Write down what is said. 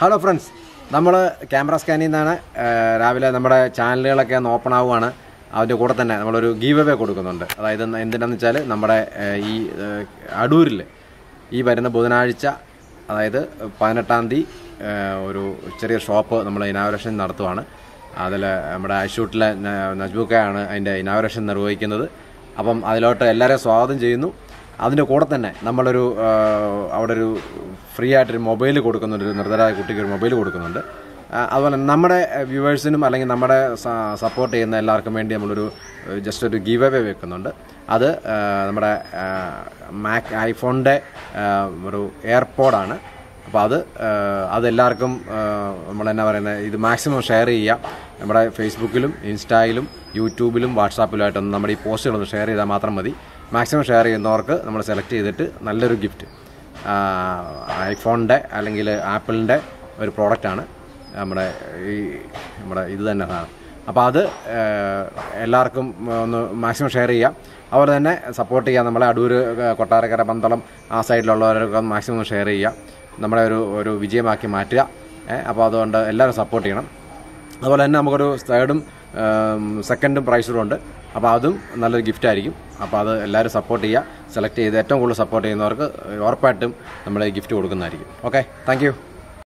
Hello friends നമ്മൾ camera സ്കാനിൽ നിന്നാണ് രാവിലെ നമ്മുടെ ചാനലുകളൊക്കെ ഒന്ന് ഓപ്പൺ ആവുകയാണ് അതിന്റെ കൂടെ തന്നെ നമ്മളൊരു ഗീവ് അവേ കൊടുക്കുന്നുണ്ട്. അതായത് എന്തിനാന്ന് വെച്ചാൽ നമ്മുടെ ഈ അടൂരിൽ ഈ വരുന്ന ബുധനാഴ്ച അതായത് പതിനെട്ടാം തീയതി ഒരു ചെറിയ ഷോപ്പ് നമ്മൾ ഇനാഗുറേഷൻ നടത്തുവാണ്. അതിൽ നമ്മുടെ ഐഷൂട്ടിലെ നജ്ബുക്കയാണ് അതിന്റെ ഇനാഗുറേഷൻ നിർവഹിക്കുന്നത്. അപ്പം അതിലോട്ട് എല്ലാവരെയും സ്വാഗതം ചെയ്യുന്നു. അതിന്റെ കൂടെ തന്നെ നമ്മളൊരു അവിടെ ഒരു ഫ്രീ ആയിട്ടൊരു മൊബൈൽ കൊടുക്കുന്നുണ്ട് ഒരു നിർദ്ധരായ കുട്ടിക്ക് ഒരു മൊബൈൽ കൊടുക്കുന്നുണ്ട്. അതുപോലെ നമ്മുടെ വ്യൂവേഴ്സിനും അല്ലെങ്കിൽ നമ്മുടെ സപ്പോർട്ട് ചെയ്യുന്ന എല്ലാവർക്കും വേണ്ടി നമ്മളൊരു ജസ്റ്റ് ഒരു ഗീവ് അവേ വെക്കുന്നുണ്ട്. അത് നമ്മുടെ മാക് ഐഫോണിന്റെ ഒരു എയർപോഡാണ് അപ്പോൾ അത് അതെല്ലാവർക്കും നമ്മൾ എന്നാ പറയുന്നത് ഇത് മാക്സിമം ഷെയർ ചെയ്യുക. നമ്മുടെ ഫേസ്ബുക്കിലും ഇൻസ്റ്റായിലും യൂട്യൂബിലും വാട്സാപ്പിലുമായിട്ടൊന്ന് നമ്മുടെ ഈ പോസ്റ്റുകളൊന്ന് ഷെയർ ചെയ്താൽ മാത്രം മതി. മാക്സിമം ഷെയർ ചെയ്യുന്നവർക്ക് നമ്മൾ സെലക്ട് ചെയ്തിട്ട് നല്ലൊരു ഗിഫ്റ്റ് ഐഫോണിന്റെ അല്ലെങ്കിൽ ആപ്പിളിന്റെ ഒരു പ്രോഡക്റ്റാണ്. നമ്മുടെ ഈ നമ്മുടെ ഇത് തന്നെ സാധനം. അപ്പോൾ അത് എല്ലാവർക്കും ഒന്ന് മാക്സിമം ഷെയർ ചെയ്യാം. അതുപോലെ തന്നെ സപ്പോർട്ട് ചെയ്യാം നമ്മളെ അടൂർ കൊട്ടാരക്കര പന്തളം ആ സൈഡിലുള്ളവരൊക്കെ മാക്സിമം ഷെയർ ചെയ്യുക നമ്മളെ ഒരു ഒരു വിജയമാക്കി മാറ്റുക. അപ്പോൾ അതുകൊണ്ട് എല്ലാവരും സപ്പോർട്ട് ചെയ്യണം. അതുപോലെ തന്നെ നമുക്കൊരു തേർഡും സെക്കൻഡും പ്രൈസും ഉണ്ട്. അപ്പോൾ അതും നല്ലൊരു ഗിഫ്റ്റ് ആയിരിക്കും. അപ്പോൾ അത് എല്ലാവരും സപ്പോർട്ട് ചെയ്യുക. സെലക്ട് ചെയ്ത് ഏറ്റവും കൂടുതൽ സപ്പോർട്ട് ചെയ്യുന്നവർക്ക് ഉറപ്പായിട്ടും നമ്മൾ ഗിഫ്റ്റ് കൊടുക്കുന്നതായിരിക്കും. Okay thank